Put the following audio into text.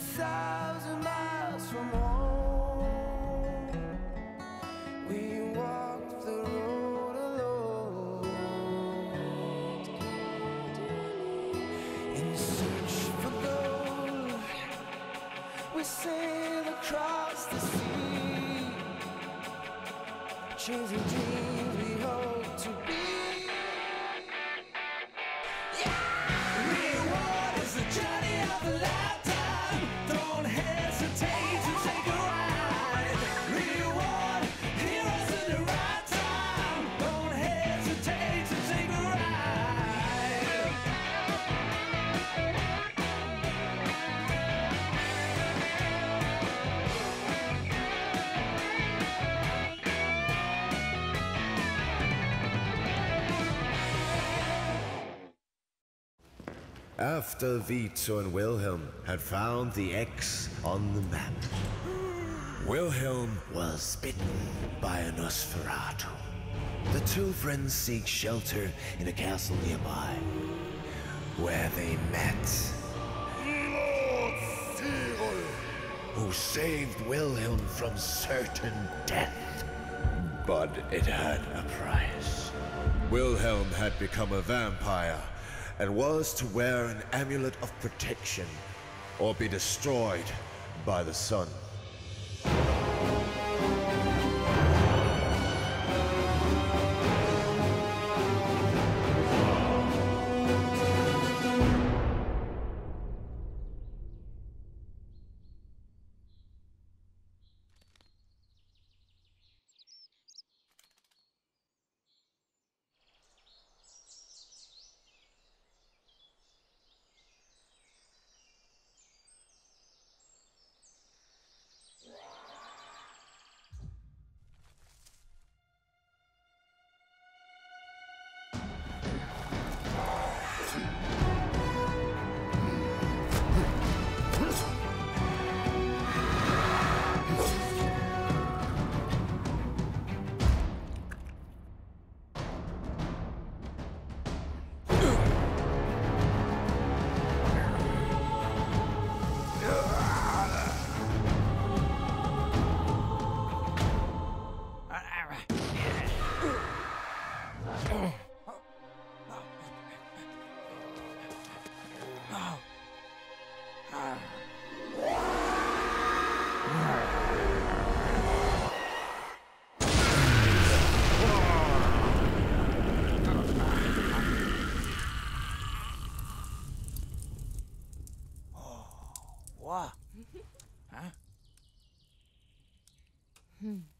thousand miles from home. We walked the road alone in search for gold. We sailed across the sea, chasing dreams we hope to be. After Vito and Wilhelm had found the X on the map, Wilhelm was bitten by a Nosferatu. The two friends seek shelter in a castle nearby, where they met who saved Wilhelm from certain death. But it had a price. Wilhelm had become a vampire and was to wear an amulet of protection or be destroyed by the sun. What? Whoa.